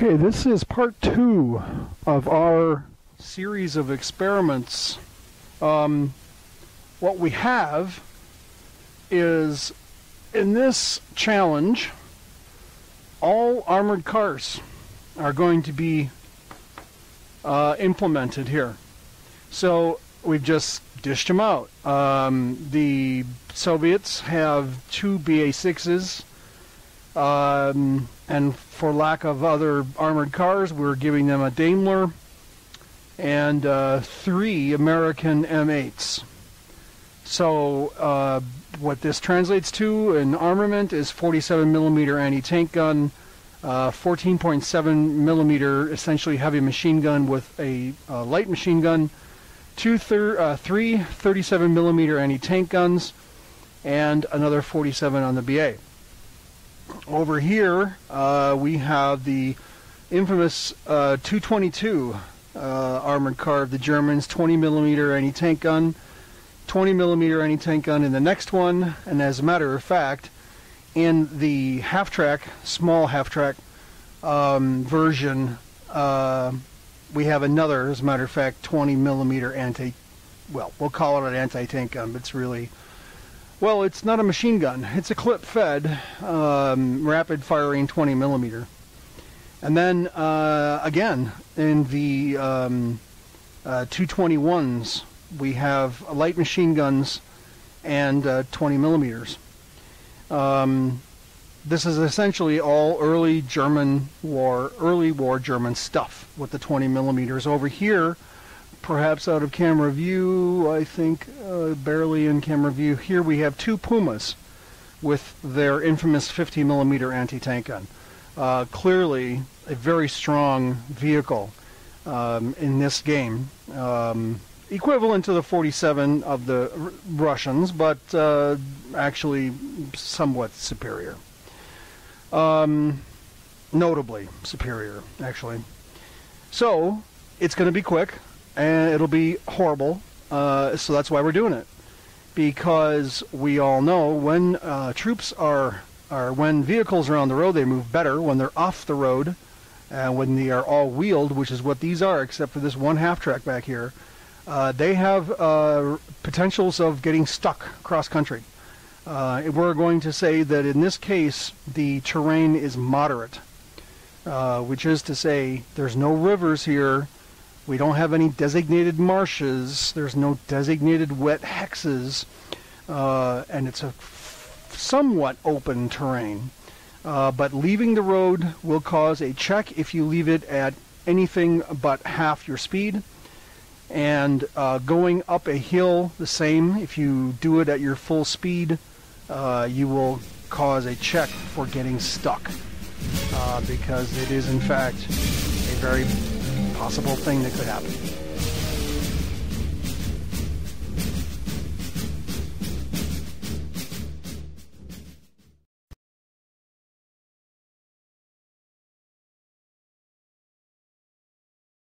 Okay, this is part two of our series of experiments. Um, what we have is in this challenge, all armored cars are going to be uh, implemented here. So we've just dished them out. Um, the Soviets have two BA 6s. Um, and for lack of other armored cars, we're giving them a Daimler and uh, three American M8s. So uh, what this translates to in armament is 47 millimeter anti-tank gun, uh, 14.7 millimeter essentially heavy machine gun with a uh, light machine gun, two thir- uh, three 37 millimeter anti-tank guns, and another 47 on the BA. Over here, uh, we have the infamous uh, 222 uh, armored car of the Germans, 20 millimeter anti-tank gun, 20 millimeter anti-tank gun in the next one, and as a matter of fact, in the half-track, small half-track um, version, uh, we have another, as a matter of fact, 20 millimeter anti, well, we'll call it an anti-tank gun, but it's really well, it's not a machine gun. It's a clip-fed, um, rapid-firing 20 millimeter. And then uh, again, in the um, uh, 221s, we have light machine guns and uh, 20 millimeters. Um, this is essentially all early German war, early war German stuff with the 20 millimeters. Over here, perhaps out of camera view, I think uh, barely in camera view. Here we have two Pumas with their infamous 50 millimeter anti-tank gun. Uh, clearly a very strong vehicle um, in this game. Um, equivalent to the 47 of the R- Russians, but uh, actually somewhat superior. Um, notably superior, actually. So, it's going to be quick and it'll be horrible. Uh, so that's why we're doing it, because we all know when uh, troops are are when vehicles are on the road, they move better. When they're off the road, and when they are all wheeled, which is what these are, except for this one half track back here, uh, they have uh, potentials of getting stuck cross country. Uh, we're going to say that in this case, the terrain is moderate, uh, which is to say, there's no rivers here we don't have any designated marshes. There's no designated wet hexes. Uh, and it's a somewhat open terrain. Uh, but leaving the road will cause a check if you leave it at anything but half your speed. And uh, going up a hill, the same. If you do it at your full speed, uh, you will cause a check for getting stuck. Uh, because it is, in fact, a very possible thing that could happen.